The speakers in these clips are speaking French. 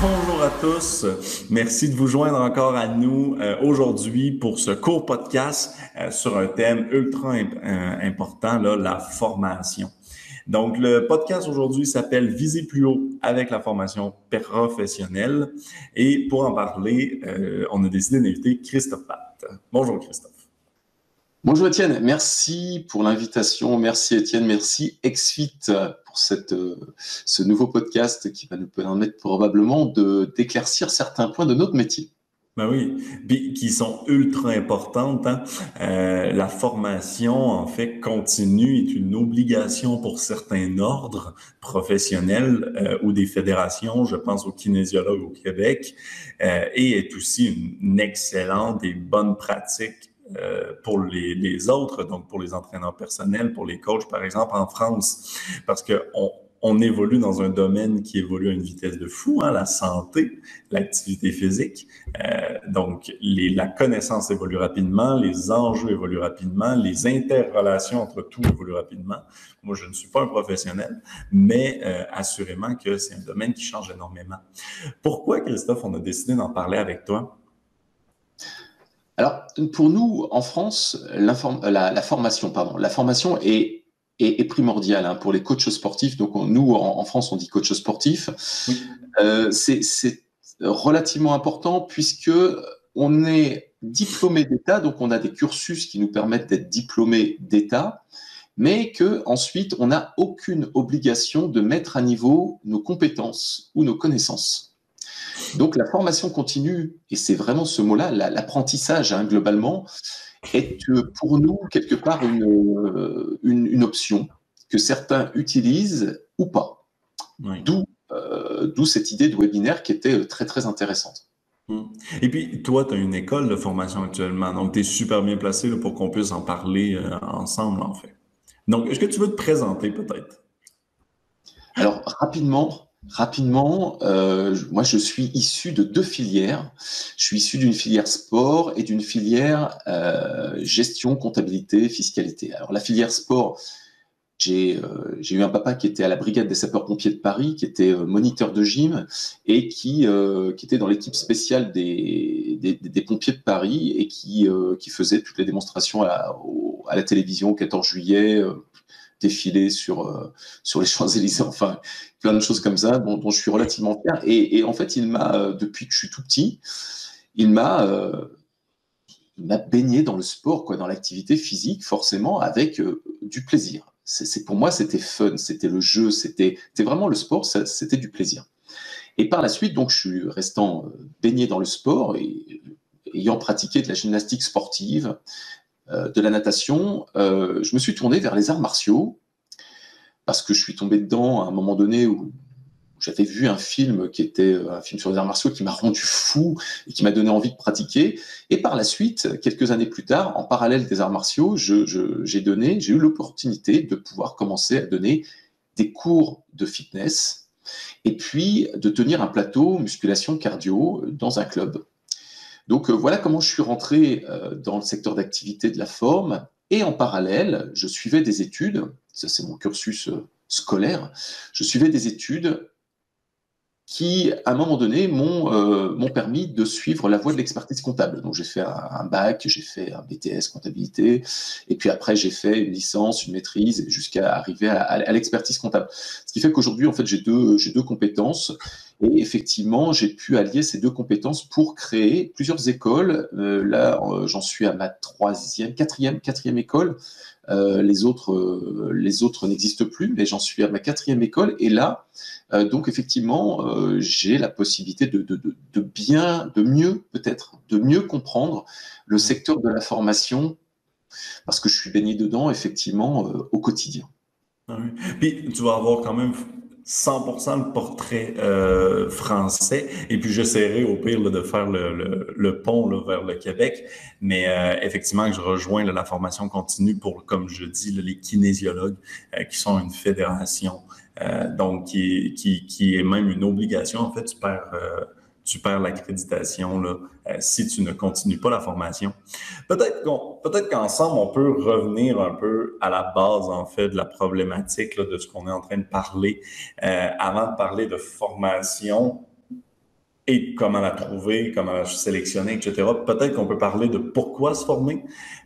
Bonjour à tous. Merci de vous joindre encore à nous euh, aujourd'hui pour ce court podcast euh, sur un thème ultra euh, important, la formation. Donc, le podcast aujourd'hui s'appelle Viser plus haut avec la formation professionnelle. Et pour en parler, on a décidé d'inviter Christophe Bonjour Christophe. Bonjour Étienne, merci pour l'invitation. Merci Étienne, merci Exfit pour euh, ce nouveau podcast qui va nous permettre probablement d'éclaircir certains points de notre métier. Ben oui, qui sont ultra importantes. Hein. Euh, la formation, en fait, continue est une obligation pour certains ordres professionnels euh, ou des fédérations, je pense aux kinésiologues au Québec, et est aussi une, une excellente et bonne pratique euh, pour les, les, autres, donc pour les entraîneurs personnels, pour les coachs, par exemple, en France, parce que on, on évolue dans un domaine qui évolue à une vitesse de fou, hein, la santé, l'activité physique. Euh, donc, la connaissance évolue rapidement, les enjeux évoluent rapidement, les interrelations entre tout évoluent rapidement. Moi, je ne suis pas un professionnel, mais euh, assurément que c'est un domaine qui change énormément. Pourquoi, Christophe, on a décidé d'en parler avec toi? Alors, pour nous, en France, la, la, formation, pardon, la formation est, est, est primordiale hein, pour les coachs sportifs. Donc, nous, en, France, on dit coach sportif. Euh, c'est relativement important puisque on est diplômé d'État, donc on a des cursus qui nous permettent d'être diplômés d'État, mais que ensuite on n'a aucune obligation de mettre à niveau nos compétences ou nos connaissances. Donc la formation continue, et c'est vraiment ce mot-là, l'apprentissage hein, globalement, est euh, pour nous quelque part euh, une, une, option que certains utilisent ou pas. Euh, d'où cette idée de webinaire qui était très très intéressante. Hmm. Et puis, toi, tu as une école de formation actuellement, donc tu es super bien placé pour qu'on puisse en parler ensemble, en fait. Donc, est-ce que tu veux te présenter peut-être? Alors, rapidement, Rapidement, euh, moi je suis issu de deux filières. Je suis issu d'une filière sport et d'une filière euh, gestion, comptabilité, fiscalité. Alors la filière sport, j'ai euh, eu un papa qui était à la brigade des sapeurs-pompiers de Paris, qui était euh, moniteur de gym et qui, qui était dans l'équipe spéciale des, des, pompiers de Paris et qui, qui faisait toutes les démonstrations à, à la télévision au 14 juillet, défiler sur, euh, sur les Champs-Élysées, enfin, plein de choses comme ça dont, je suis relativement fier. Et, en fait, il m'a, euh, depuis que je suis tout petit, il m'a, euh, m'a baigné dans le sport, quoi, dans l'activité physique, forcément, avec du plaisir. C'est, pour moi, c'était fun, c'était le jeu, c'était, vraiment le sport, c'était du plaisir. Et par la suite, donc, je suis restant baigné dans le sport et ayant pratiqué de la gymnastique sportive, de la natation, euh, je me suis tourné vers les arts martiaux parce que je suis tombé dedans à un moment donné où j'avais vu un film qui était euh, un film sur les arts martiaux qui m'a rendu fou et qui m'a donné envie de pratiquer. Et par la suite, quelques années plus tard, en parallèle des arts martiaux, j'ai donné, j'ai eu l'opportunité de pouvoir commencer à donner des cours de fitness et puis de tenir un plateau musculation cardio dans un club. Donc euh, voilà comment je suis rentré euh, dans le secteur d'activité de la forme. Et en parallèle, je suivais des études, ça c'est mon cursus euh, scolaire, je suivais des études qui, à un moment donné, m'ont permis de suivre la voie de l'expertise comptable. Donc, j'ai fait un, bac, j'ai fait un BTS comptabilité, et puis après, j'ai fait une licence, une maîtrise, jusqu'à arriver à, l'expertise comptable. Ce qui fait qu'aujourd'hui, en fait, j'ai deux compétences, et effectivement, j'ai pu allier ces deux compétences pour créer plusieurs écoles. Euh, là, euh, j'en suis à ma troisième, quatrième, quatrième école. Euh, les autres, euh, les autres n'existent plus, mais j'en suis à ma quatrième école. Et là, donc effectivement, j'ai la possibilité de, de, de, de, bien, de mieux peut-être, de mieux comprendre le mmh. secteur de la formation, parce que je suis baigné dedans effectivement au quotidien. Ah Puis tu vas avoir quand même 100% le portrait euh, français. Et puis, j'essaierai au pire de faire le, le, le pont là, vers le Québec. Mais euh, effectivement, je rejoins la formation continue pour, comme je dis, les kinésiologues euh, qui sont une fédération. donc, qui, qui, qui est même une obligation. En fait, tu perds tu perds l'accréditation euh, si tu ne continues pas la formation. Peut-être peut-être qu'ensemble, on peut revenir un peu à la base, en fait, de la problématique de ce qu'on est en train de parler. Euh, avant de parler de formation, et comment la trouver, comment la sélectionner, etc. Peut-être qu'on peut parler de pourquoi se former.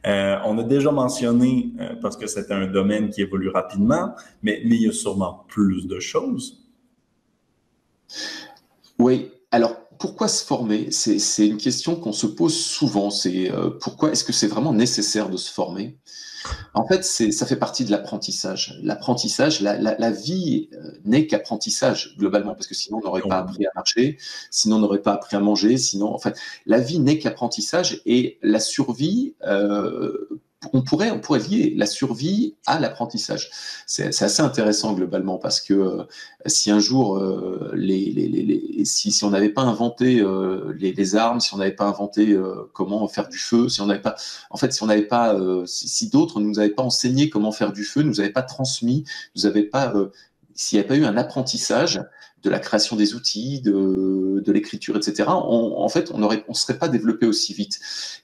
Euh, on a déjà mentionné, parce que c'est un domaine qui évolue rapidement, mais, mais il y a sûrement plus de choses. Oui, alors pourquoi se former C'est une question qu'on se pose souvent. C'est euh, pourquoi est-ce que c'est vraiment nécessaire de se former? En fait, ça fait partie de l'apprentissage. L'apprentissage, la, vie euh, n'est qu'apprentissage globalement, parce que sinon on n'aurait pas appris à marcher, sinon on n'aurait pas appris à manger, sinon, en fait, la vie n'est qu'apprentissage et la survie euh, on pourrait, on pourrait lier la survie à l'apprentissage. C'est assez intéressant globalement parce que euh, si un jour, euh, les, si, on n'avait pas inventé euh, les, armes, si on n'avait pas inventé comment faire du feu, si on n'avait pas, en fait, si on n'avait pas, si, d'autres ne nous avaient pas enseigné comment faire du feu, nous avaient pas transmis, nous avaient pas, s'il n'y avait pas eu un apprentissage, de la création des outils, de, de l'écriture, etc., en fait, on ne on serait pas développé aussi vite.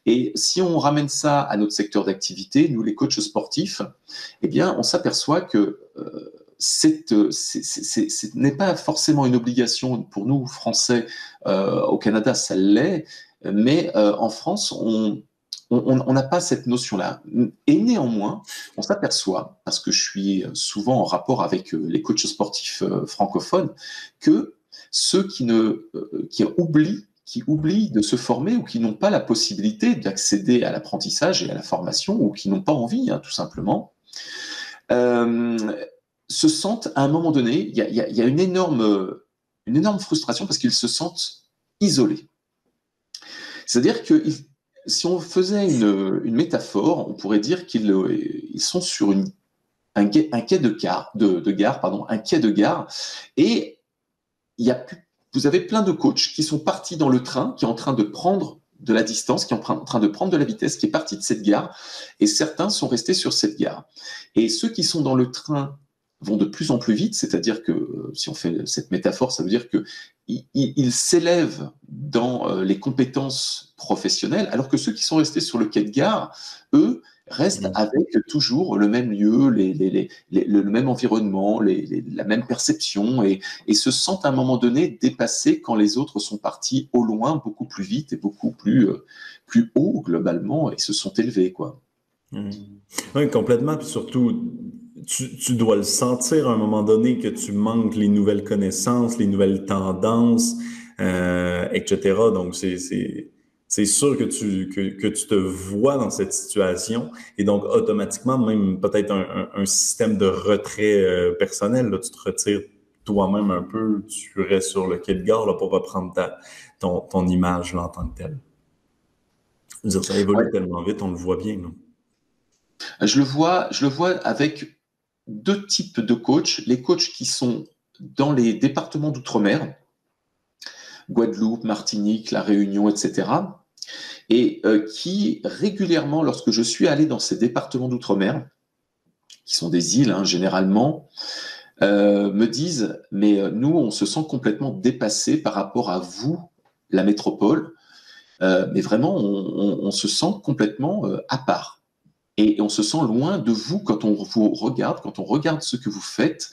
Et si on ramène ça à notre secteur d'activité, nous, les coachs sportifs, eh bien, on s'aperçoit que euh, ce n'est pas forcément une obligation pour nous, Français, euh, au Canada, ça l'est, mais euh, en France, on, on n'a pas cette notion-là. Et néanmoins, on s'aperçoit, parce que je suis souvent en rapport avec euh, les coachs sportifs euh, francophones, que ceux euh, qui oublient qui oublient de se former ou qui n'ont pas la possibilité d'accéder à l'apprentissage et à la formation ou qui n'ont pas envie, hein, tout simplement, se sentent à un moment donné, il y a, y a, une, énorme, une énorme frustration parce qu'ils se sentent isolés. C'est-à-dire qu'ils si on faisait une, métaphore, on pourrait dire qu'ils sont sur un, quai, de, gare, de, gare, pardon, un quai de gare, et il y a, vous avez plein de coachs qui sont partis dans le train, qui est en train de prendre de la distance, qui est en train de prendre de la vitesse, qui est parti de cette gare, et certains sont restés sur cette gare. Et ceux qui sont dans le train vont de plus en plus vite, c'est-à-dire que euh, si on fait cette métaphore, ça veut dire que ils s'élèvent dans euh, les compétences professionnelles, alors que ceux qui sont restés sur le quai de gare, eux, restent mmh. avec toujours le même lieu, les, les, les, le même environnement, la même perception, et, et, se sentent à un moment donné dépassés quand les autres sont partis au loin beaucoup plus vite et beaucoup plus, euh, plus haut globalement, et se sont élevés. Quoi. Mmh. Oui, complètement. Puis surtout, tu, dois le sentir à un moment donné que tu manques les nouvelles connaissances, les nouvelles tendances, euh, etc. Donc, c'est sûr que tu, que, tu te vois dans cette situation et donc automatiquement, même peut-être un, système de retrait euh, personnel, là, tu te retires toi-même un peu, tu restes sur le quai de gare là, pour reprendre ta, ton, ton image là, en tant que telle. ça évolue tellement vite, on le voit bien. Non? Je le vois, je le vois avec deux types de coachs. Les coachs qui sont dans les départements d'outre-mer, Guadeloupe, Martinique, La Réunion, etc. Et euh, qui régulièrement, lorsque je suis allé dans ces départements d'outre-mer, qui sont des îles hein, généralement, euh, me disent, mais euh, nous, on se sent complètement dépassé par rapport à vous, la métropole, mais vraiment, on se sent complètement à part et on se sent loin de vous quand on vous regarde, quand on regarde ce que vous faites.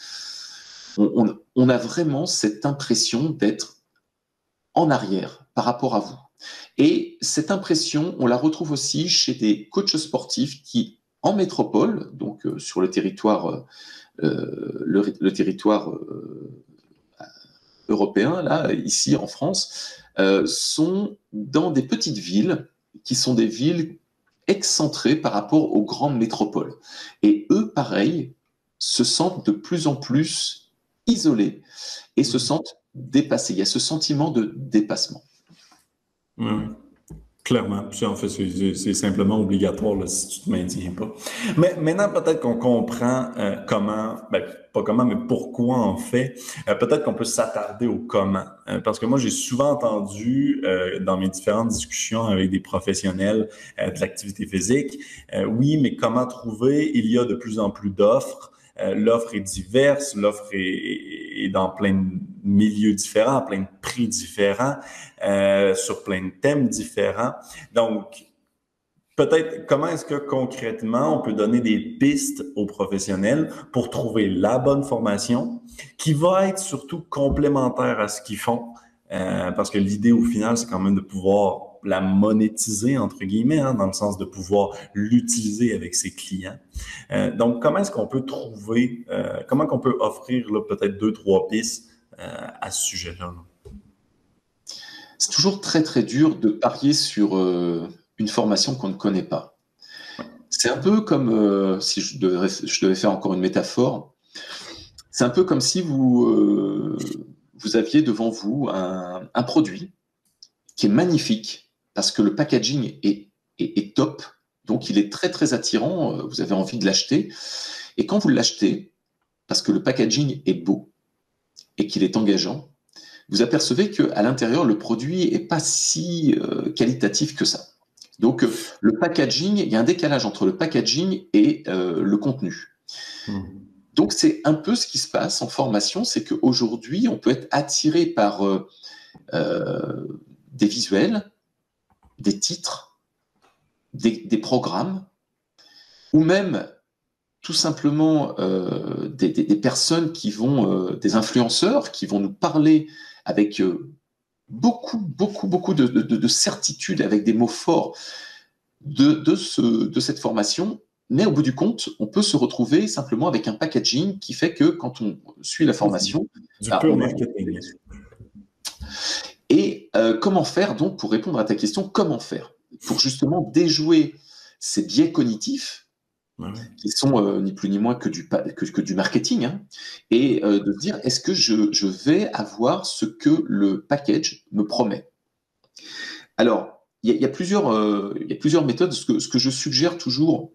On, a vraiment cette impression d'être en arrière par rapport à vous. Et cette impression, on la retrouve aussi chez des coachs sportifs qui, en métropole, donc euh, sur le territoire, euh, le, territoire euh, européen, là, ici en France, sont dans des petites villes qui sont des villes excentrés par rapport aux grandes métropoles. Et eux, pareil, se sentent de plus en plus isolés et se mmh. sentent dépassés. Il y a ce sentiment de dépassement. Mmh. Clairement. en fait, c'est simplement obligatoire si tu te maintiens pas. Mais maintenant, peut-être qu'on comprend euh, comment, ben, pas comment, mais pourquoi en fait. Euh, peut-être qu'on peut, s'attarder au comment. Euh, parce que moi, j'ai souvent entendu dans mes différentes discussions avec des professionnels de l'activité physique, oui, mais comment trouver? Il y a de plus en plus d'offres. L'offre est diverse, l'offre est, et, dans plein de milieux différents, plein de prix différents, euh, sur plein de thèmes différents. Donc, peut-être comment est-ce que concrètement on peut donner des pistes aux professionnels pour trouver la bonne formation qui va être surtout complémentaire à ce qu'ils font? Euh, parce que l'idée au final, c'est quand même de pouvoir la monétiser, entre guillemets, hein, dans le sens de pouvoir l'utiliser avec ses clients. Euh, donc, comment est-ce qu'on peut trouver, euh, comment qu'on peut offrir peut-être deux, trois pistes à ce sujet-là? C'est toujours très, très dur de parier sur une formation qu'on ne connaît pas. C'est un peu comme, si je devais, faire encore une métaphore, c'est un peu comme si vous, vous aviez devant vous un, produit qui est magnifique, parce que le packaging est, top, donc il est très très attirant, euh, vous avez envie de l'acheter. Et quand vous l'achetez, parce que le packaging est beau et qu'il est engageant, vous apercevez qu'à l'intérieur, le produit n'est pas si euh, qualitatif que ça. Donc euh, le packaging, il y a un décalage entre le packaging et le contenu. Mmh. Donc c'est un peu ce qui se passe en formation, c'est qu'aujourd'hui, on peut être attiré par des visuels, des titres, des, programmes, ou même tout simplement euh, des, personnes qui vont, euh, des influenceurs qui vont nous parler avec euh, beaucoup, beaucoup, beaucoup de, certitude, avec des mots forts de, ce, de cette formation. Mais au bout du compte, on peut se retrouver simplement avec un packaging qui fait que quand on suit la formation, du bah, marketing. Et comment faire donc pour répondre à ta question Comment faire? Pour justement déjouer ces biais cognitifs qui sont euh, ni plus ni moins que du, que, du marketing hein, et euh, de dire est-ce que je, vais avoir ce que le package me promet? Alors, il y, a plusieurs, il y a plusieurs méthodes. Ce que, ce que je suggère toujours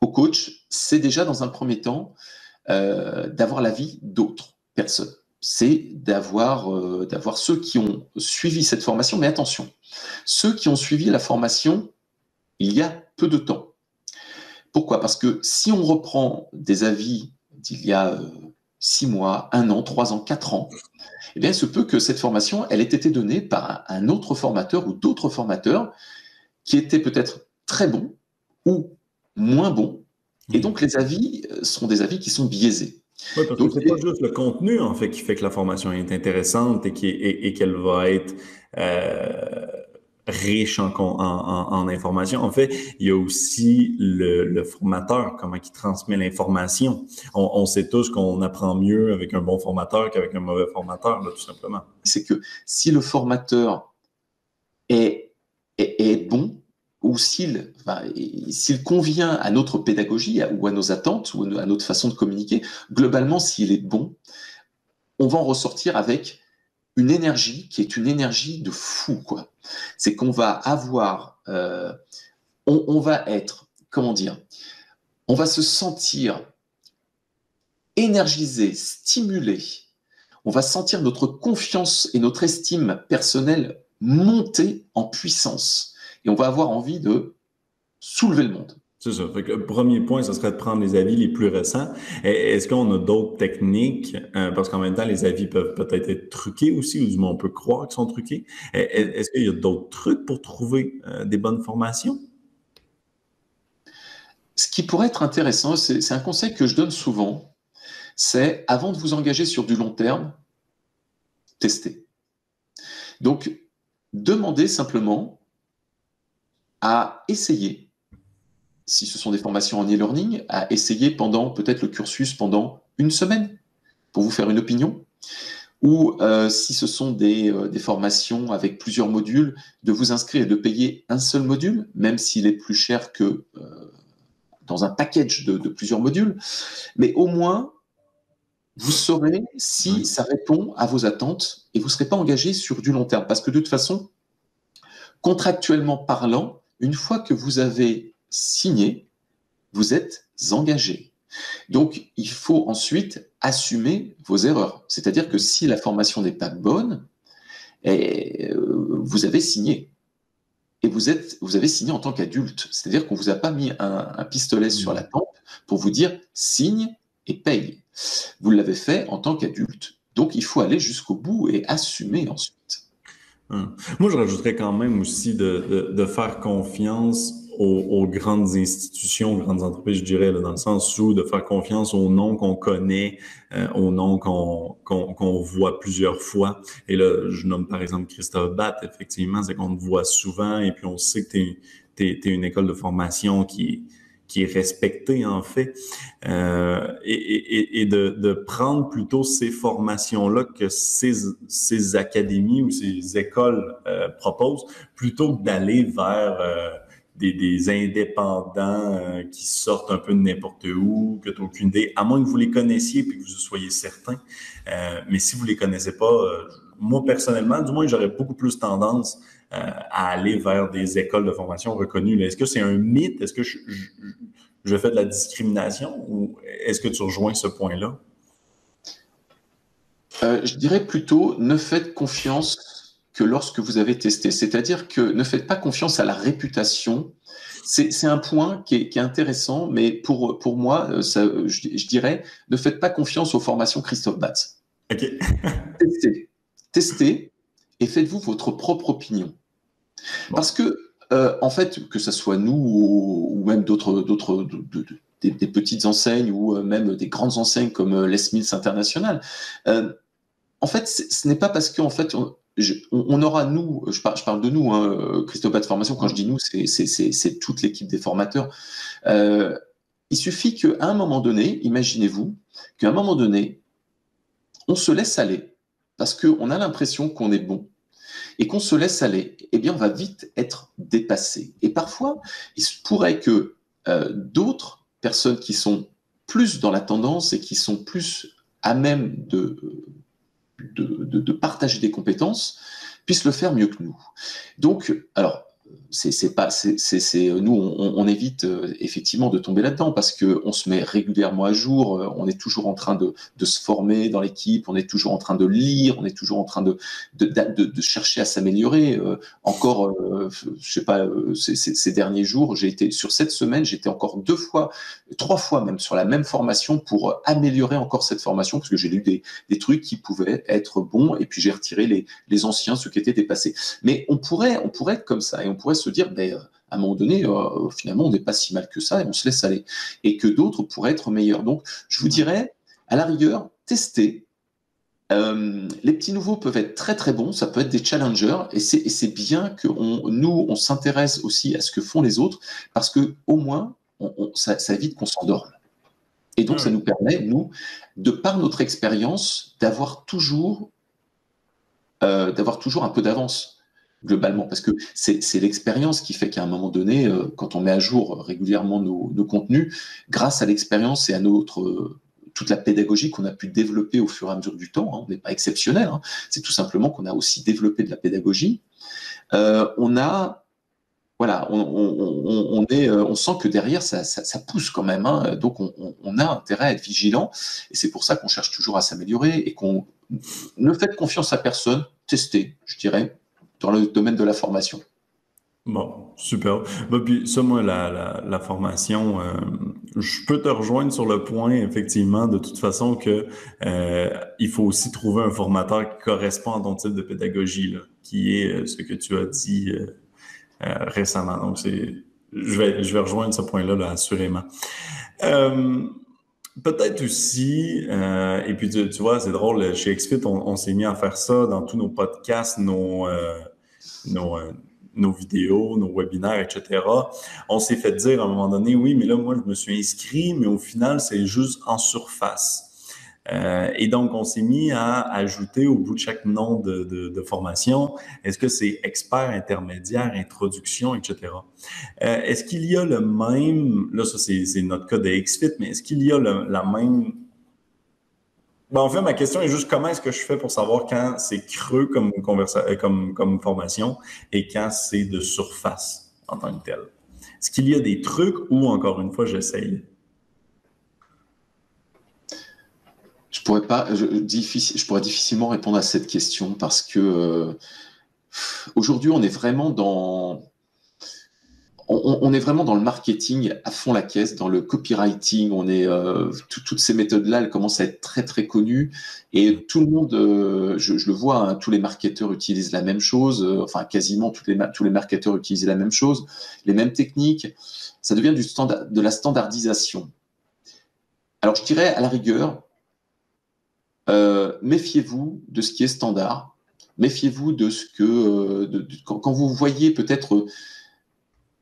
aux coachs, c'est déjà dans un premier temps d'avoir l'avis d'autres personnes. C'est d'avoir euh, d'avoir ceux qui ont suivi cette formation, mais attention, ceux qui ont suivi la formation il y a peu de temps. Pourquoi? Parce que si on reprend des avis d'il y a euh, six mois, un an, trois ans, quatre ans, eh bien, il se peut que cette formation, elle ait été donnée par un autre formateur ou d'autres formateurs qui étaient peut-être très bons ou moins bons. Et donc, les avis euh, sont des avis qui sont biaisés. Oui, parce que c'est pas juste le contenu, en fait, qui fait que la formation est intéressante et qu'elle va être euh, riche en, en, information. En fait, il y a aussi le, formateur, comment il transmet l'information. On, sait tous qu'on apprend mieux avec un bon formateur qu'avec un mauvais formateur, tout simplement. C'est que si le formateur est, bon, ou s'il convient à notre pédagogie ou à nos attentes ou à notre façon de communiquer, globalement, s'il est bon, on va en ressortir avec une énergie qui est une énergie de fou, quoi. C'est qu'on va avoir, euh, on, va être, comment dire, on va se sentir énergisé, stimulé. On va sentir notre confiance et notre estime personnelle monter en puissance et on va avoir envie de soulever le monde. C'est ça. le premier point, ce serait de prendre les avis les plus récents. Est-ce qu'on a d'autres techniques? Euh, parce qu'en même temps, les avis peuvent peut-être être truqués aussi, ou du moins on peut croire qu'ils sont truqués. Est-ce qu'il y a d'autres trucs pour trouver euh, des bonnes formations? Ce qui pourrait être intéressant, c'est un conseil que je donne souvent, c'est avant de vous engager sur du long terme, testez. Donc, demandez simplement à essayer, si ce sont des formations en e-learning, à essayer pendant peut-être le cursus pendant une semaine pour vous faire une opinion. Ou euh, si ce sont euh, des, formations avec plusieurs modules, de vous inscrire et de payer un seul module, même s'il est plus cher que euh, dans un package de, de, plusieurs modules. Mais au moins, vous saurez si ça répond à vos attentes et vous ne serez pas engagé sur du long terme. Parce que de toute façon, contractuellement parlant, une fois que vous avez signé, vous êtes engagé. Donc, il faut ensuite assumer vos erreurs. C'est-à-dire que si la formation n'est pas bonne, et, euh, vous avez signé. Et vous, êtes, vous avez signé en tant qu'adulte. C'est-à-dire qu'on ne vous a pas mis un, pistolet sur la tempe pour vous dire signe et paye. Vous l'avez fait en tant qu'adulte. Donc, il faut aller jusqu'au bout et assumer ensuite. Hum. Moi, je rajouterais quand même aussi de faire confiance aux, grandes institutions, aux grandes entreprises, je dirais, là, dans le sens où de faire confiance aux noms qu'on connaît, euh, aux noms qu'on qu'on voit plusieurs fois. Et là, je nomme par exemple Christophe Batt, effectivement, c'est qu'on te voit souvent et puis on sait que tu es, une école de formation qui, qui est respectée, en fait, euh, et, et, et de, de, prendre plutôt ces formations-là que ces, ces académies ou ces écoles euh, proposent, plutôt que d'aller vers... Des, indépendants euh, qui sortent un peu de n'importe où, que tu n'as aucune idée, à moins que vous les connaissiez et que vous soyez certain. Euh, mais si vous les connaissez pas, euh, moi personnellement, du moins, j'aurais beaucoup plus tendance à aller vers des écoles de formation reconnues. Est-ce que c'est un mythe? Est-ce que je, je, fais de la discrimination ou est-ce que tu rejoins ce point-là? je dirais plutôt, ne faites confiance que lorsque vous avez testé. C'est-à-dire que ne faites pas confiance à la réputation. C'est un point qui est, intéressant, mais pour, pour moi, euh, ça, je, dirais, ne faites pas confiance aux formations Christophe Batz. testez. Testez et faites-vous votre propre opinion. Parce que, euh, en fait, que ce soit nous ou, même d'autres, d'autres, des, petites enseignes ou euh, même des grandes enseignes comme Les Mills International, en fait, ce n'est pas parce qu'en fait, on, aura, nous, je, parle de nous, hein, Christophe de Formation, quand je dis nous, c'est toute l'équipe des formateurs. Euh, il suffit qu'à un moment donné, imaginez-vous, qu'à un moment donné, on se laisse aller, parce qu'on a l'impression qu'on est bon, et qu'on se laisse aller, eh bien, on va vite être dépassé. Et parfois, il se pourrait que euh, d'autres personnes qui sont plus dans la tendance et qui sont plus à même de de, partager des compétences puissent le faire mieux que nous. Donc, alors, c'est pas, c'est nous, on, évite euh, effectivement de tomber là-dedans parce que on se met régulièrement à jour, euh, on est toujours en train de, de se former dans l'équipe, on est toujours en train de lire, on est toujours en train de, de, de chercher à s'améliorer. Euh, encore, je sais pas, ces, ces, derniers jours, j'ai été sur cette semaine, j'étais encore deux fois, trois fois même sur la même formation pour améliorer encore cette formation parce que j'ai lu des, des trucs qui pouvaient être bons et puis j'ai retiré les, les anciens, ceux qui étaient dépassés. Mais on pourrait, on pourrait être comme ça et on pourrait se dire, ben, à un moment donné, euh, finalement, on n'est pas si mal que ça et on se laisse aller. Et que d'autres pourraient être meilleurs. Donc, je vous dirais, à la rigueur, testez. Euh, les petits nouveaux peuvent être très très bons, ça peut être des challengers, et c'est bien que nous, on s'intéresse aussi à ce que font les autres, parce que au moins, ça, évite qu'on s'endorme. Et donc, ça nous permet, nous, de par notre expérience, d'avoir toujours, euh, d'avoir toujours un peu d'avance globalement, parce que c'est l'expérience qui fait qu'à un moment donné, euh, quand on met à jour régulièrement nos, contenus, grâce à l'expérience et à notre euh, toute la pédagogie qu'on a pu développer au fur et à mesure du temps, hein, on n'est pas exceptionnel, hein, c'est tout simplement qu'on a aussi développé de la pédagogie. Euh, on a voilà, on, est, on sent que derrière ça, pousse quand même, hein, donc on, a intérêt à être vigilant, et c'est pour ça qu'on cherche toujours à s'améliorer et qu'on ne fait confiance à personne, testez, je dirais, dans le domaine de la formation. Bon, super. Bah, puis ça, moi, la, la, formation, euh, je peux te rejoindre sur le point, effectivement, de toute façon, que euh, il faut aussi trouver un formateur qui correspond à ton type de pédagogie, là, qui est euh, ce que tu as dit récemment. Donc, c'est, je vais, je vais rejoindre ce point-là, là, assurément. Peut-être aussi, et puis tu, vois, c'est drôle, chez XFIT, on, on s'est mis à faire ça dans tous nos podcasts, nos, nos, euh, nos vidéos, nos webinaires, etc. On s'est fait dire à un moment donné, oui, mais là, moi, je me suis inscrit, mais au final, c'est juste en surface. Euh, et donc, on s'est mis à ajouter au bout de chaque nom de formation, est-ce que c'est expert, intermédiaire, introduction, etc. Euh, est-ce qu'il y a le même, là, ça c'est notre cas de XFIT, mais est-ce qu'il y a le, la même ben, en fait, ma question est juste comment est-ce que je fais pour savoir quand c'est creux comme, euh, comme, comme formation et quand c'est de surface en tant que tel? Est-ce qu'il y a des trucs ou encore une fois, j'essaye? Je pourrais pas, je, je, pourrais difficilement répondre à cette question parce que euh, aujourd'hui, on est vraiment dans, on, est vraiment dans le marketing à fond la caisse, dans le copywriting. On est euh, toutes ces méthodes-là, elles commencent à être très très connues et tout le monde, euh, je, le vois, hein, tous les marketeurs utilisent la même chose. Euh, enfin, quasiment tous les marketeurs utilisent la même chose, les mêmes techniques. Ça devient de la standardisation. Alors, je dirais à la rigueur, méfiez-vous de ce qui est standard. Méfiez-vous de ce que quand, vous voyez peut-être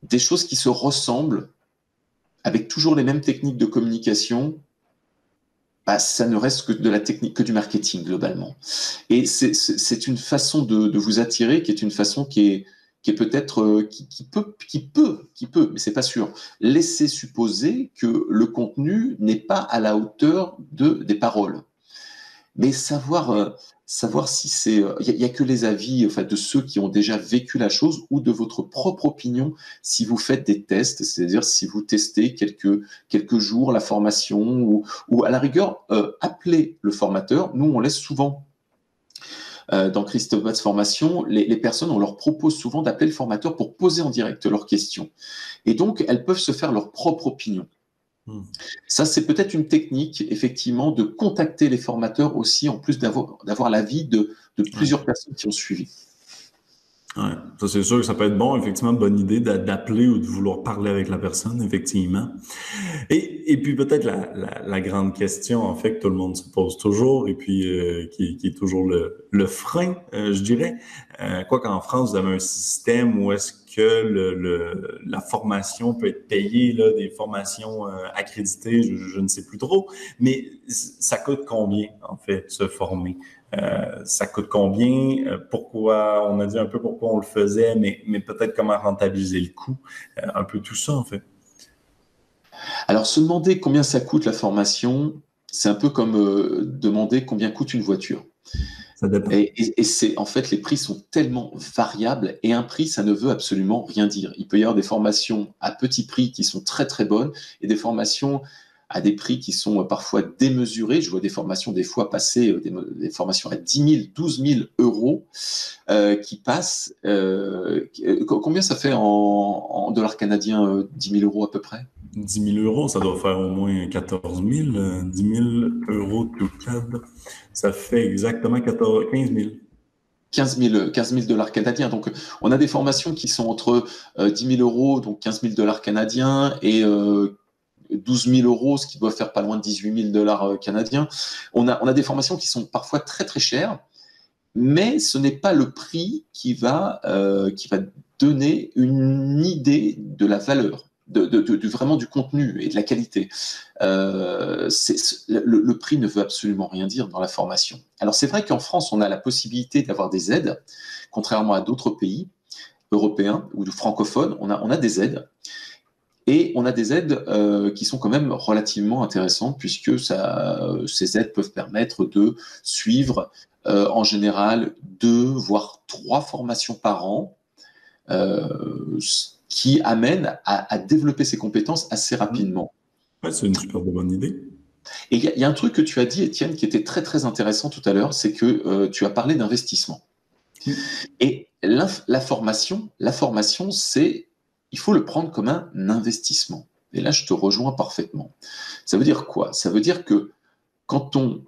des choses qui se ressemblent avec toujours les mêmes techniques de communication, bah, ça ne reste que de la technique, que du marketing globalement. Et c'est une façon de, vous attirer qui est une façon qui est, peut-être euh, qui, peut, qui peut, qui peut, mais c'est pas sûr, laisser supposer que le contenu n'est pas à la hauteur de des paroles. Mais savoir euh, savoir si c'est, il euh, n'y a, que les avis enfin, de ceux qui ont déjà vécu la chose ou de votre propre opinion si vous faites des tests, c'est-à-dire si vous testez quelques, quelques jours la formation ou, ou à la rigueur, euh, appelez le formateur. Nous, on laisse souvent euh, dans Christophe Batz Formation, les, personnes, on leur propose souvent d'appeler le formateur pour poser en direct leurs questions. Et donc, elles peuvent se faire leur propre opinion. Hmm. Ça, c'est peut-être une technique, effectivement, de contacter les formateurs aussi, en plus d'avoir l'avis de, de plusieurs personnes qui ont suivi. Ouais, ça c'est sûr que ça peut être bon, effectivement, bonne idée d'appeler ou de vouloir parler avec la personne, effectivement. Et, et puis peut-être la, la, la, grande question, en fait, que tout le monde se pose toujours, et puis euh, qui, qui, est toujours le, le frein, euh, je dirais. Euh, quoi qu'en France, vous avez un système où est-ce que le, le, la formation peut être payée, là, des formations euh, accréditées, je, je, ne sais plus trop, mais ça coûte combien, en fait, se former? Euh, ça coûte combien? Euh, pourquoi? On a dit un peu pourquoi on le faisait, mais, mais peut-être comment rentabiliser le coût. Euh, un peu tout ça, en fait. Alors, se demander combien ça coûte la formation, c'est un peu comme demander combien coûte une voiture. Ça dépend. Et, et, c'est en fait les prix sont tellement variables et un prix ça ne veut absolument rien dire. Il peut y avoir des formations à petit prix qui sont très très bonnes et des formations à des prix qui sont euh, parfois démesurés. Je vois des formations des fois passer, euh, des, formations à 10 000, 12 000 euros euh, qui passent. combien ça fait en, dollars canadiens 10 000 euros à peu près? 10 000 euros, ça doit faire au moins 14 000. 10 000 euros tout CAD, ça fait exactement 14, 15 000. 15 000, dollars canadiens. Donc, on a des formations qui sont entre 10 000 euros, donc 15 000 dollars canadiens, et 12 000 euros, ce qui doit faire pas loin de 18 000 dollars euh, canadiens. On a, on a des formations qui sont parfois très très chères, mais ce n'est pas le prix qui va, euh, qui va donner une idée de la valeur. De, vraiment du contenu et de la qualité. Euh, le, le, prix ne veut absolument rien dire dans la formation. Alors c'est vrai qu'en France, on a la possibilité d'avoir des aides, contrairement à d'autres pays européens ou francophones, on a, on a des aides. Et on a des aides euh, qui sont quand même relativement intéressantes puisque ça, ces aides peuvent permettre de suivre euh, en général deux voire trois formations par an, euh, qui amènent à, à, développer ses compétences assez rapidement. Ouais, c'est une super bonne idée. Et il y, y, a un truc que tu as dit, Étienne, qui était très très intéressant tout à l'heure, c'est que euh, tu as parlé d'investissement. Et la formation, la formation, c'est il faut le prendre comme un investissement. Et là, je te rejoins parfaitement. Ça veut dire quoi? Ça veut dire que quand on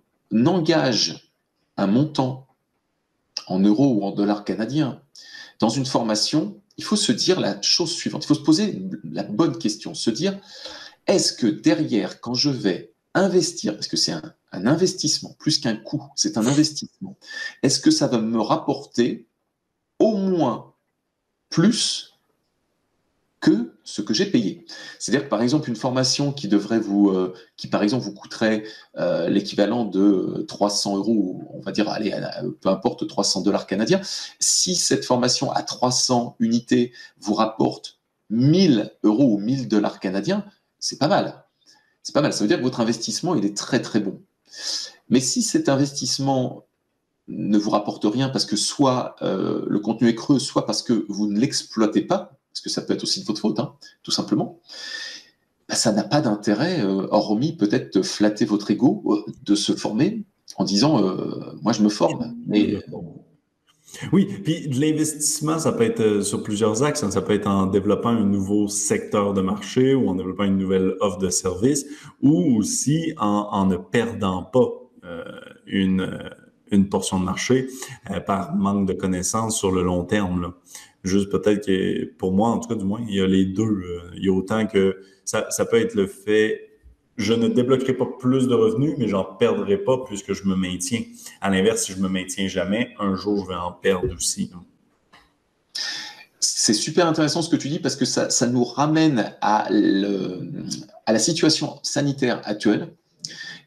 engage un montant en euros ou en dollars canadiens dans une formation, il faut se dire la chose suivante. Il faut se poser la bonne question, se dire est-ce que derrière, quand je vais investir, parce que c'est un, investissement plus qu'un coût, c'est un investissement, est-ce que ça va me rapporter au moins plus que ce que j'ai payé. C'est-à-dire que par exemple une formation qui devrait vous, euh, qui par exemple vous coûterait euh, l'équivalent de 300 euros, on va dire, allez, peu importe 300 dollars canadiens, si cette formation à 300 unités vous rapporte 1000 euros ou 1000 dollars canadiens, c'est pas mal. C'est pas mal. Ça veut dire que votre investissement il est très très bon. Mais si cet investissement ne vous rapporte rien parce que soit euh, le contenu est creux, soit parce que vous ne l'exploitez pas, parce que ça peut être aussi de votre faute, hein, tout simplement, bah, ça n'a pas d'intérêt, euh, hormis peut-être flatter votre ego, euh, de se former en disant euh, moi je me forme. Oui, puis l'investissement, ça peut être sur plusieurs axes. Hein. Ça peut être en développant un nouveau secteur de marché ou en développant une nouvelle offre de service ou aussi en, ne perdant pas une, portion de marché par manque de connaissances sur le long terme. Juste peut-être que pour moi, en tout cas du moins, il y a les deux. Il y a autant que ça, ça peut être le fait je ne débloquerai pas plus de revenus, mais j'en perdrai pas puisque je me maintiens. À l'inverse, si je me maintiens jamais, un jour, je vais en perdre aussi. C'est super intéressant ce que tu dis parce que ça, ça nous ramène à, la situation sanitaire actuelle.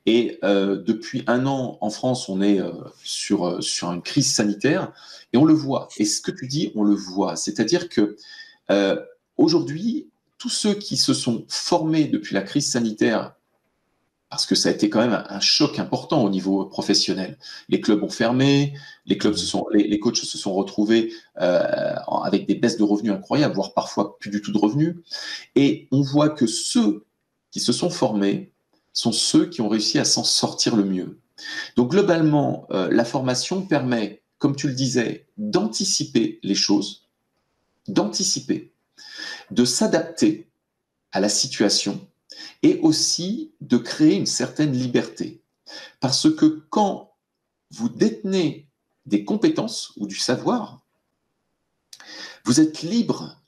Et euh, depuis un an, en France, on est euh, sur, euh, sur une crise sanitaire et on le voit. Et ce que tu dis, on le voit. C'est-à-dire que euh, aujourd'hui, tous ceux qui se sont formés depuis la crise sanitaire parce que ça a été quand même un, choc important au niveau professionnel. Les clubs ont fermé, les clubs se sont, les, coachs se sont retrouvés euh, avec des baisses de revenus incroyables, voire parfois plus du tout de revenus. Et on voit que ceux qui se sont formés sont ceux qui ont réussi à s'en sortir le mieux. Donc globalement, euh, la formation permet, comme tu le disais, d'anticiper les choses, d'anticiper, de s'adapter à la situation et aussi de créer une certaine liberté. Parce que quand vous détenez des compétences ou du savoir, vous êtes libre.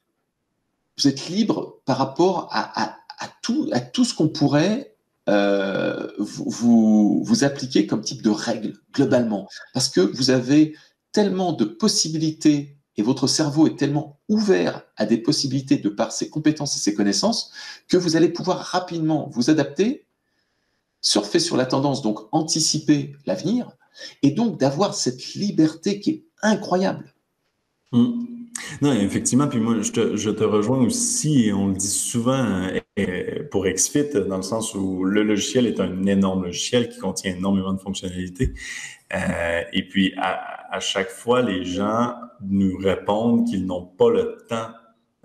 Vous êtes libre par rapport à, tout, à tout ce qu'on pourrait euh, vous, vous, appliquer comme type de règles globalement. Parce que vous avez tellement de possibilités et votre cerveau est tellement ouvert à des possibilités de par ses compétences et ses connaissances que vous allez pouvoir rapidement vous adapter, surfer sur la tendance, donc anticiper l'avenir, et donc d'avoir cette liberté qui est incroyable. Hmm. Non, effectivement, puis moi, je te, je te, rejoins aussi, on le dit souvent euh, pour XFIT, dans le sens où le logiciel est un énorme logiciel qui contient énormément de fonctionnalités. Euh, et puis, à, à, chaque fois, les gens nous répondent qu'ils n'ont pas le temps,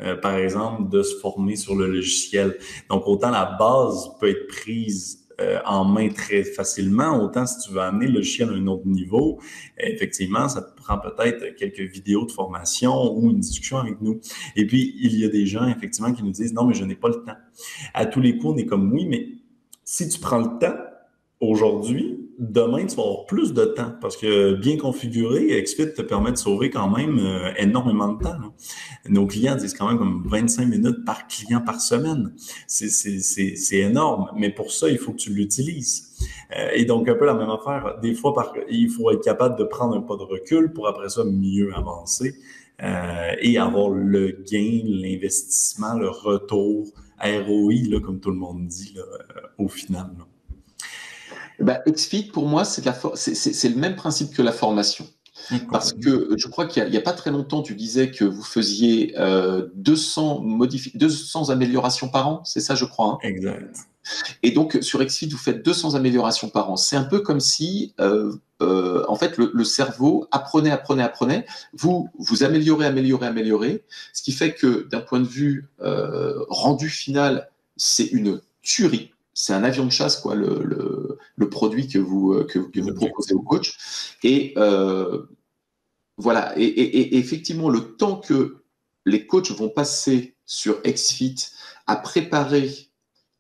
euh, par exemple, de se former sur le logiciel. Donc, autant la base peut être prise euh, en main très facilement, autant si tu veux amener le logiciel à un autre niveau, effectivement, ça te prend peut-être quelques vidéos de formation ou une discussion avec nous. Et puis, il y a des gens, effectivement, qui nous disent, non, mais je n'ai pas le temps. À tous les coups, on est comme, oui, mais si tu prends le temps, aujourd'hui, demain, tu vas avoir plus de temps parce que bien configuré, XFIT te permet de sauver quand même euh, énormément de temps. Nos clients disent quand même comme 25 minutes par client par semaine. C'est énorme, mais pour ça, il faut que tu l'utilises. Euh, et donc, un peu la même affaire. Des fois, par, il faut être capable de prendre un pas de recul pour après ça mieux avancer euh, et avoir le gain, l'investissement, le retour, ROI, là, comme tout le monde dit, là, au final. Là. Bah, XFIT, pour moi, c'est le même principe que la formation. Parce que je crois qu'il n'y a, pas très longtemps, tu disais que vous faisiez 200, euh, 200 améliorations par an, c'est ça, je crois. Hein? Exact. Et donc, sur XFIT, vous faites 200 améliorations par an. C'est un peu comme si, euh, euh, en fait, le, cerveau apprenait, apprenait, apprenait. Vous, vous améliorez, améliorez, améliorez. Ce qui fait que, d'un point de vue rendu final, c'est une tuerie c'est un avion de chasse, quoi, le, le, produit que vous, euh, que, vous proposez au coach. Et euh, voilà, et, effectivement, le temps que les coachs vont passer sur XFIT à préparer,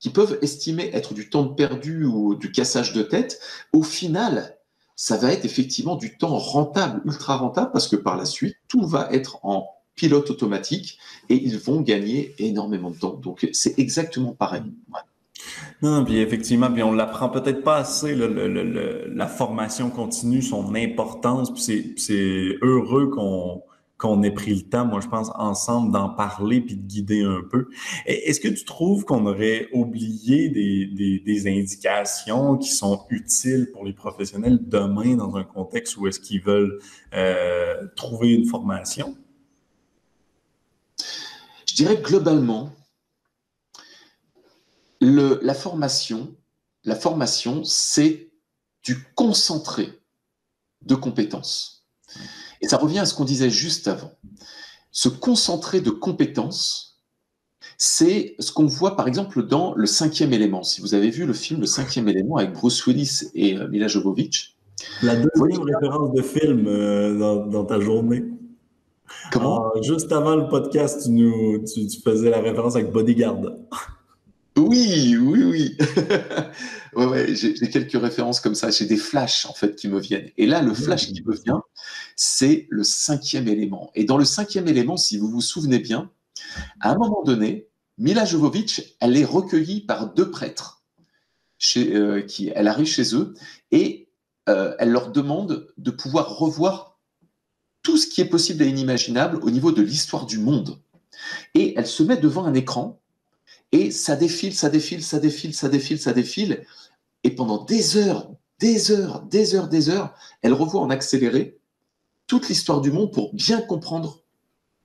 qui peuvent estimer être du temps perdu ou du cassage de tête, au final, ça va être effectivement du temps rentable, ultra rentable, parce que par la suite, tout va être en pilote automatique et ils vont gagner énormément de temps. Donc, c'est exactement pareil. Non, puis effectivement, puis on l'apprend peut-être pas assez, la formation continue, son importance, puis c'est heureux qu'on ait pris le temps, moi je pense, ensemble d'en parler puis de guider un peu. Est-ce que tu trouves qu'on aurait oublié des, des, indications qui sont utiles pour les professionnels demain dans un contexte où est-ce qu'ils veulent euh, trouver une formation? Je dirais globalement, la formation, la formation, c'est du concentré de compétences. Et ça revient à ce qu'on disait juste avant. Ce concentré de compétences, c'est ce qu'on voit par exemple dans Le cinquième élément. Si vous avez vu le film Le cinquième élément avec Bruce Willis et euh, Mila Jovovich, La deuxième référence de film euh, dans, ta journée. Comment? Ah, juste avant le podcast, tu, nous, tu, faisais la référence avec Bodyguard. Oui, oui, oui. ouais, ouais, j'ai quelques références comme ça. J'ai des flashs, en fait, qui me viennent. Et là, le flash qui me vient, c'est le cinquième élément. Et dans le cinquième élément, si vous vous souvenez bien, à un moment donné, Mila Jovovich, elle est recueillie par deux prêtres. Chez, euh, qui, elle arrive chez eux et euh, elle leur demande de pouvoir revoir tout ce qui est possible et inimaginable au niveau de l'histoire du monde. Et elle se met devant un écran et ça défile, ça défile, ça défile, ça défile, ça défile. Et pendant des heures, des heures, des heures, des heures, elle revoit en accéléré toute l'histoire du monde pour bien comprendre,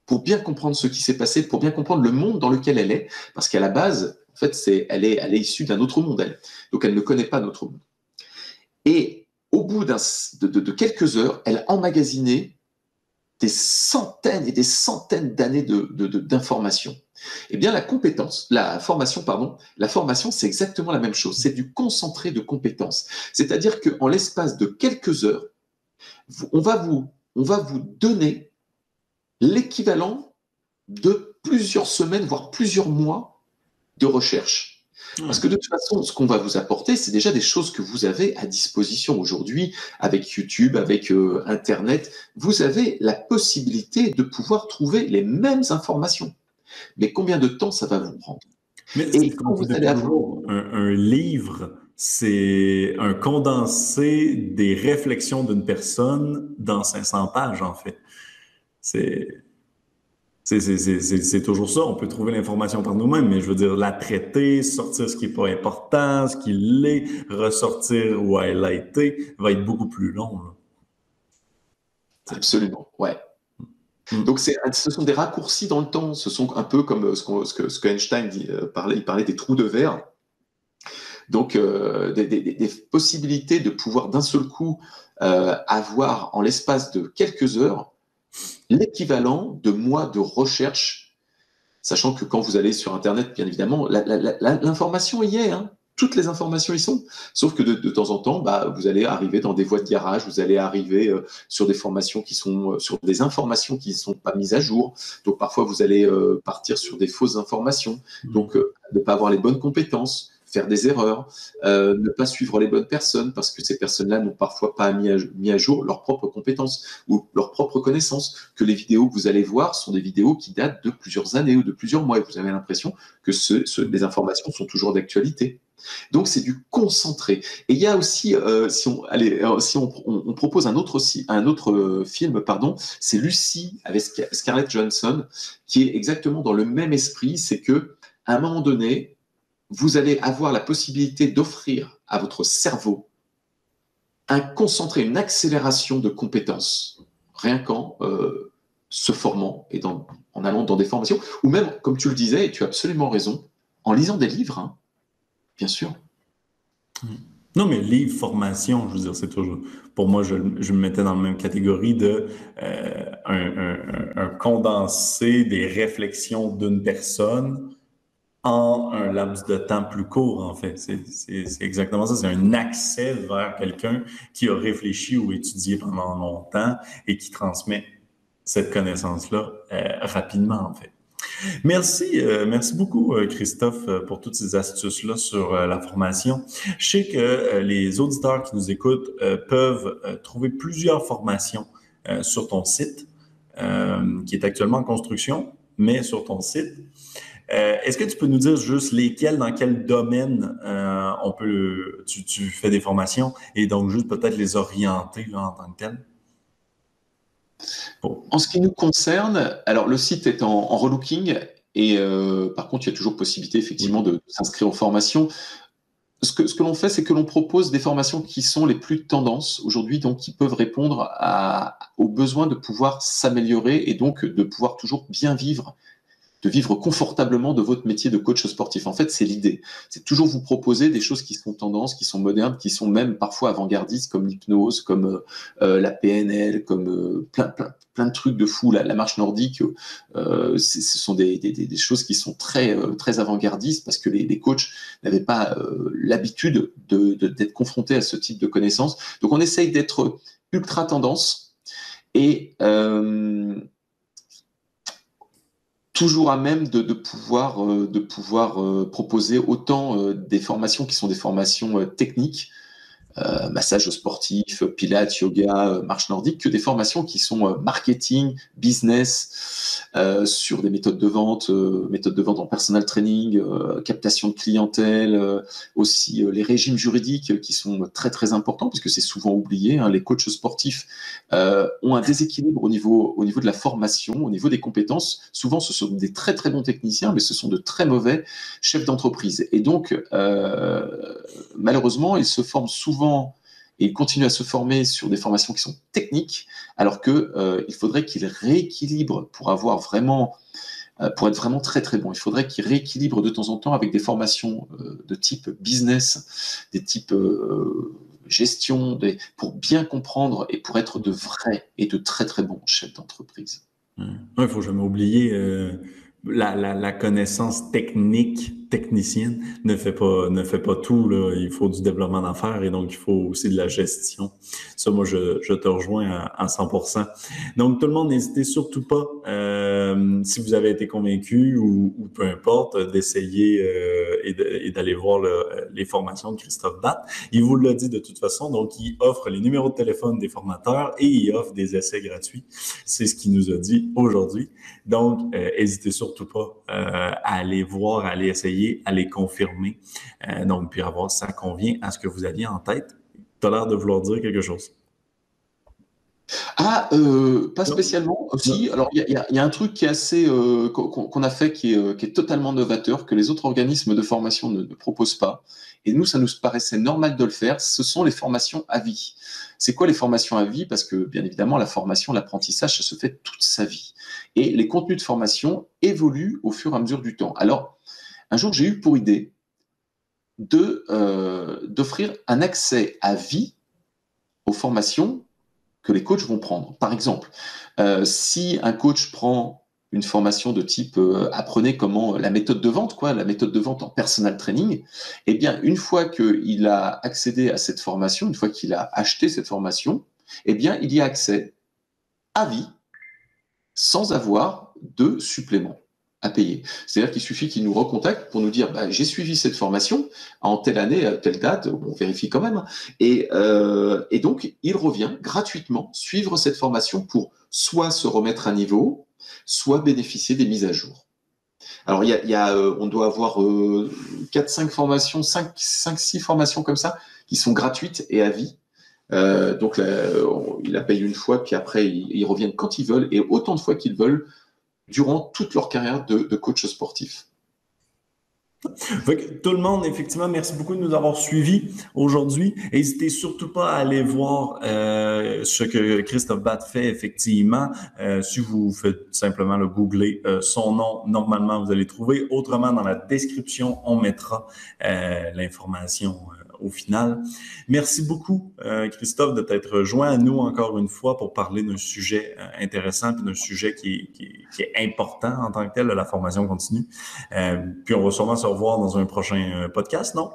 ce qui s'est passé, pour bien comprendre le monde dans lequel elle est, parce qu'à la base, elle est, elle est issue d'un autre monde, elle. Donc, elle ne connaît pas notre monde. Et au bout de, de, quelques heures, elle a emmagasiné des centaines et des centaines d'années d'informations. Eh bien, la compétence, la formation, pardon, la formation, c'est exactement la même chose. C'est du concentré de compétences. C'est-à-dire qu'en l'espace de quelques heures, on va vous, on va vous donner l'équivalent de plusieurs semaines, voire plusieurs mois de recherche. Parce que de toute façon, ce qu'on va vous apporter, c'est déjà des choses que vous avez à disposition aujourd'hui avec YouTube, avec euh, Internet. Vous avez la possibilité de pouvoir trouver les mêmes informations. Mais combien de temps ça va vous prendre? Mais Et quand vous allez avoir un, livre, c'est un condensé des réflexions d'une personne dans 500 pages, en fait. C'est c'est toujours ça. On peut trouver l'information par nous-mêmes, mais je veux dire, la traiter, sortir ce qui n'est pas important, ce qui l'est, ressortir ou highlighter, va être beaucoup plus long. Absolument, ouais. Mm. Donc, ce sont des raccourcis dans le temps. Ce sont un peu comme ce, que, ce que, Einstein euh, parlait. Il parlait des trous de verre. Donc, euh, des, possibilités de pouvoir d'un seul coup euh, avoir en l'espace de quelques heures l'équivalent de mois de recherche, sachant que quand vous allez sur Internet, bien évidemment, l'information y est. Hein. Toutes les informations y sont. Sauf que de, temps en temps, bah, vous allez arriver dans des voies de garage, vous allez arriver euh, sur des formations qui sont, euh, sur des informations qui ne sont pas mises à jour. Donc parfois, vous allez euh, partir sur des fausses informations. Donc, ne pas avoir les bonnes compétences faire des erreurs, euh, ne pas suivre les bonnes personnes parce que ces personnes-là n'ont parfois pas mis à, jour leurs propres compétences ou leurs propres connaissances, que les vidéos que vous allez voir sont des vidéos qui datent de plusieurs années ou de plusieurs mois et vous avez l'impression que les informations sont toujours d'actualité. Donc c'est du concentré. Et il y a aussi, euh, si, euh, on, propose un autre, film, pardon, c'est Lucie avec Scarlett Johansson, qui est exactement dans le même esprit, c'est que à un moment donné, vous allez avoir la possibilité d'offrir à votre cerveau un concentré, une accélération de compétences, rien qu'en euh, se formant et en allant dans des formations, ou même, comme tu le disais, et tu as absolument raison, en lisant des livres, hein, bien sûr. Non, mais livre, formation, je veux dire, c'est toujours. Pour moi, je, me mettais dans la même catégorie de euh, condensé des réflexions d'une personne en un laps de temps plus court, en fait. C'est exactement ça. C'est un accès vers quelqu'un qui a réfléchi ou étudié pendant longtemps et qui transmet cette connaissance-là euh, rapidement, en fait. Merci, euh, merci beaucoup, euh, Christophe, pour toutes ces astuces-là sur la formation. Je sais que les auditeurs qui nous écoutent peuvent trouver plusieurs formations sur ton site, qui est actuellement en construction, mais sur ton site. Euh, est-ce que tu peux nous dire juste lesquels, dans quel domaine euh, on peut, tu, fais des formations et donc juste peut-être les orienter en tant que tel? En ce qui nous concerne, alors le site est en, relooking et euh, par contre, il y a toujours possibilité effectivement de, s'inscrire en formation. Ce que, ce que l'on fait, c'est que l'on propose des formations qui sont les plus tendances aujourd'hui, donc qui peuvent répondre à, aux besoins de pouvoir s'améliorer et donc de pouvoir toujours bien vivre de vivre confortablement de votre métier de coach sportif. En fait, c'est l'idée. C'est toujours vous proposer des choses qui sont tendances, qui sont modernes, qui sont même parfois avant-gardistes, comme l'hypnose, comme euh, euh, la PNL, comme euh, plein, plein, plein de trucs de fou, la, marche nordique. ce sont des, des, des, choses qui sont très, très avant-gardistes parce que les, les coachs n'avaient pas l'habitude d'être de, d'être confrontés à ce type de connaissances. Donc, on essaye d'être ultra tendance et toujours à même de, pouvoir, de pouvoir euh, euh, proposer autant euh, des formations qui sont des formations techniques, euh, massage sportif, pilates, yoga, euh, marche nordique, que des formations qui sont euh, marketing, business, sur des méthodes de vente, méthodes de vente en personal training, captation de clientèle, aussi les régimes juridiques qui sont très très importants parce que c'est souvent oublié. Hein, les coachs sportifs ont un déséquilibre au niveau, au niveau de la formation, au niveau des compétences. Souvent, ce sont des très très bons techniciens, mais ce sont de très mauvais chefs d'entreprise. Et donc, malheureusement, ils se forment souvent et il continue à se former sur des formations qui sont techniques, alors euh, il faudrait qu'il rééquilibre pour avoir vraiment, euh, pour être vraiment très très bon. Il faudrait qu'il rééquilibre de temps en temps avec des formations euh, de type business, des types gestion, pour bien comprendre et pour être de vrais et de très très bons chefs d'entreprise. Il faut jamais oublier la, la, connaissance technique technicienne ne fait pas ne fait pas tout là. il faut du développement d'affaires et donc il faut aussi de la gestion. Ça moi je, je te rejoins à, à 100% donc tout le monde n'hésitez surtout pas euh, si vous avez été convaincu ou, ou peu importe d'essayer euh, et d'aller voir le, les formations de Christophe Batt. Il vous l'a dit de toute façon donc il offre les numéros de téléphone des formateurs et il offre des essais gratuits. C'est ce qu'il nous a dit aujourd'hui. Donc euh, n'hésitez surtout pas euh, à aller voir, à aller essayer, à les confirmer. Euh, donc, puis à voir si ça convient à ce que vous aviez en tête. Tu as l'air de vouloir dire quelque chose? Ah, euh, pas spécialement aussi. Alors, il y, y, a un truc qui est assez qu'on a fait qui est, qui est, totalement novateur, que les autres organismes de formation ne, ne, proposent pas. Et nous, ça nous paraissait normal de le faire. Ce sont les formations à vie. C'est quoi les formations à vie? Parce que, bien évidemment, la formation, l'apprentissage, ça se fait toute sa vie. Et les contenus de formation évoluent au fur et à mesure du temps. Alors, un jour, j'ai eu pour idée euh, d'offrir un accès à vie aux formations que les coachs vont prendre. Par exemple, euh, si un coach prend une formation de type euh, apprenez comment la méthode de vente, quoi, la méthode de vente en personal training, eh bien, une fois qu'il a accédé à cette formation, une fois qu'il a acheté cette formation, eh bien, il y a accès à vie sans avoir de supplément à payer. C'est-à-dire qu'il suffit qu'il nous recontacte pour nous dire bah, j'ai suivi cette formation en telle année, à telle date, on vérifie quand même, et, euh, et donc il revient gratuitement suivre cette formation pour soit se remettre à niveau, soit bénéficier des mises à jour. Alors, il y a, euh, on doit avoir euh, 4-5 formations, 5-6 formations comme ça, qui sont gratuites et à vie. Euh, donc, là, ils la payent une fois, puis après, ils, reviennent quand ils veulent et autant de fois qu'ils veulent durant toute leur carrière de, coach sportif. tout le monde, effectivement, merci beaucoup de nous avoir suivis aujourd'hui. N'hésitez surtout pas à aller voir euh, ce que Christophe Batt fait, effectivement. Euh, si vous faites simplement le googler euh, son nom, normalement, vous allez trouver. Autrement, dans la description, on mettra l'information au final. Merci beaucoup, euh, Christophe, de t'être joint à nous encore une fois pour parler d'un sujet euh, intéressant et d'un sujet qui, est important en tant que tel, la formation continue. Euh, puis on va sûrement se revoir dans un prochain podcast, non?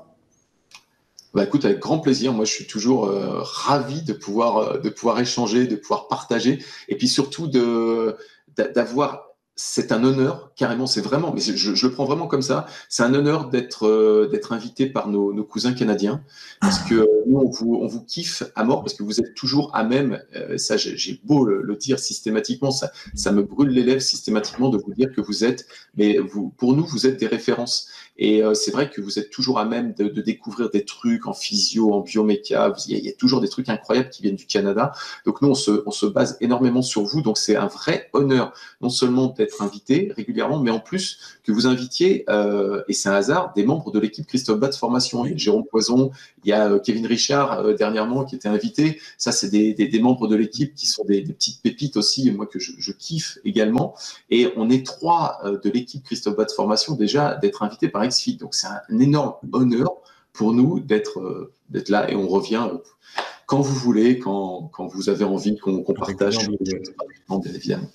Bah écoute, avec grand plaisir. Moi, je suis toujours ravi de pouvoir de pouvoir échanger, de pouvoir partager, et puis surtout de d'avoir c'est un honneur, carrément, c'est vraiment, mais je, le prends vraiment comme ça, c'est un honneur d'être euh, invité par nos, cousins canadiens, parce que nous, on vous, on vous kiffe à mort, parce que vous êtes toujours à même, euh, ça j'ai beau le, dire systématiquement, ça, ça me brûle les lèvres systématiquement de vous dire que vous êtes, mais pour nous, vous êtes des références. Et euh, c'est vrai que vous êtes toujours à même de, découvrir des trucs en physio, en bioméca. Il y, a, il y, a, toujours des trucs incroyables qui viennent du Canada. Donc nous, on se, on se base énormément sur vous. Donc c'est un vrai honneur, non seulement d'être d'être invité régulièrement, mais en plus que vous invitiez, euh, et c'est un hasard, des membres de l'équipe Christophe Batz Formation. Il y a Jérôme Poison, il y a euh, Kevin Richard euh, dernièrement qui était invité. Ça, c'est des, des, des, membres de l'équipe qui sont des, des, petites pépites aussi, moi que je, je, kiffe également. Et on est trois de l'équipe Christophe Batz Formation déjà d'être invités par XFIT. Donc c'est un énorme honneur pour nous d'être d'être là et on revient quand vous voulez, quand, quand vous avez envie qu'on qu partage. Bien évidemment.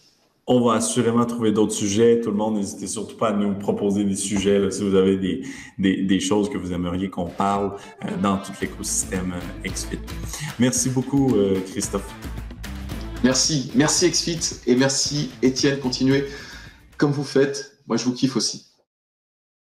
On va assurément trouver d'autres sujets. Tout le monde, n'hésitez surtout pas à nous proposer des sujets si vous avez des, des, des, choses que vous aimeriez qu'on parle euh, dans tout l'écosystème euh, XFIT. Merci beaucoup, euh, Christophe. Merci. Merci XFIT et merci Étienne. Continuez comme vous faites. Moi, je vous kiffe aussi.